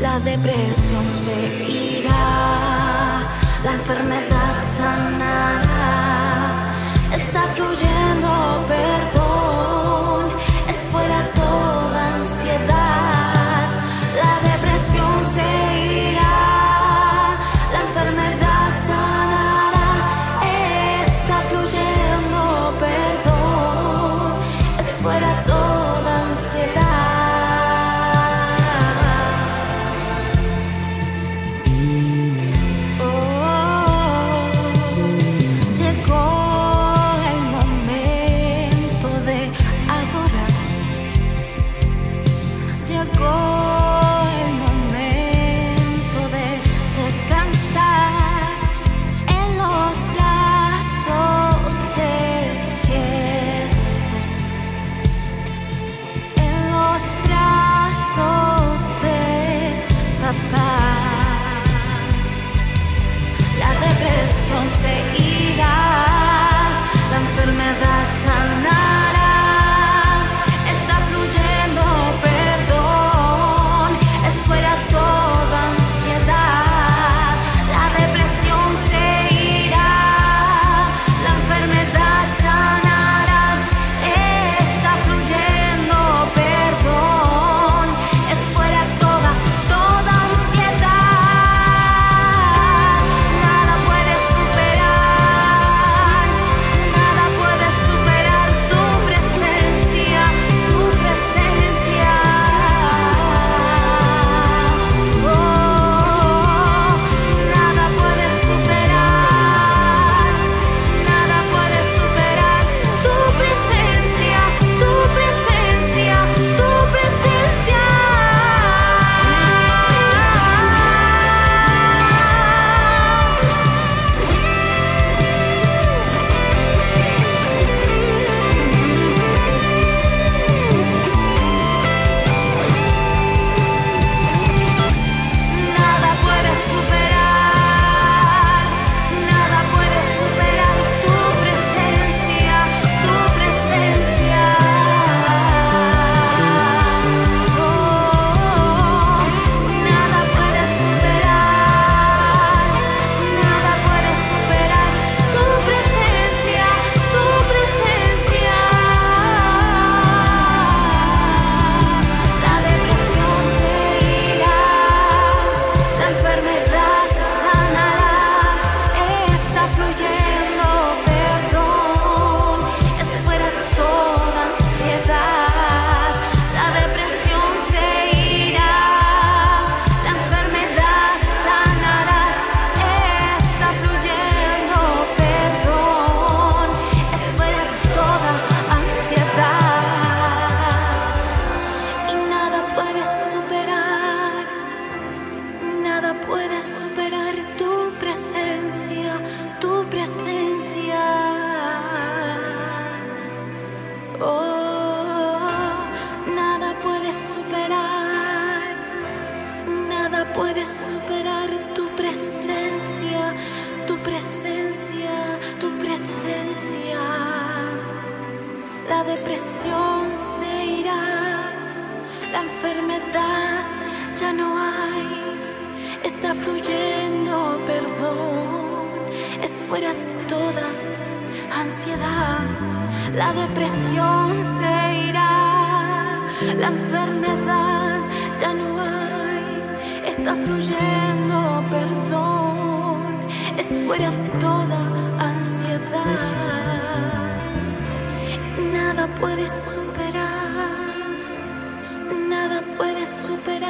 la depresión se irá. puedes superar tu presencia, tu presencia. Oh, nada puedes superar, nada puedes superar tu presencia, tu presencia, tu presencia. La depresión se irá, la enfermedad ya no hay está fluyendo perdón, es fuera de toda ansiedad, la depresión se irá, la enfermedad ya no hay, está fluyendo perdón, es fuera toda ansiedad, nada puede superar, nada puede superar.